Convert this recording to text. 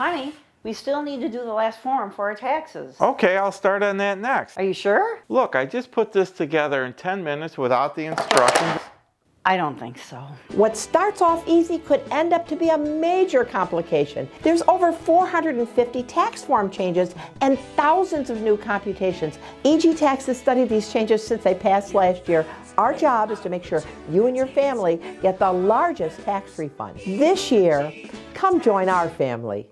Honey, we still need to do the last form for our taxes. Okay, I'll start on that next. Are you sure? Look, I just put this together in 10 minutes without the instructions. I don't think so. What starts off easy could end up to be a major complication. There's over 450 tax form changes and thousands of new computations. EG Tax has studied these changes since they passed last year. Our job is to make sure you and your family get the largest tax refund. This year, come join our family.